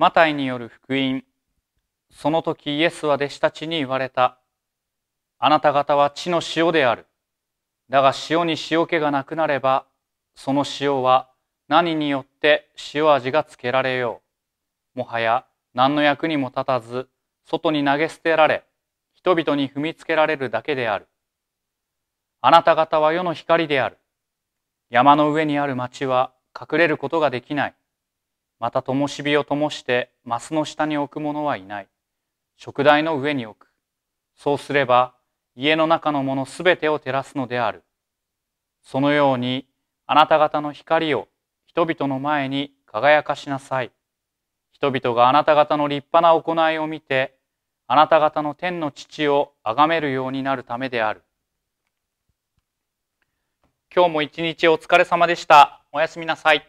マタイによる福音。その時イエスは弟子たちに言われた。あなた方は地の塩である。だが塩に塩気がなくなれば、その塩は何によって塩味がつけられよう。もはや何の役にも立たず、外に投げ捨てられ、人々に踏みつけられるだけである。あなた方は世の光である。山の上にある町は隠れることができない。また灯火を灯してマスの下に置く者はいない。食台の上に置く。そうすれば家の中のものすべてを照らすのである。そのようにあなた方の光を人々の前に輝かしなさい。人々があなた方の立派な行いを見て、あなた方の天の父を崇めるようになるためである。今日も一日お疲れ様でした。おやすみなさい。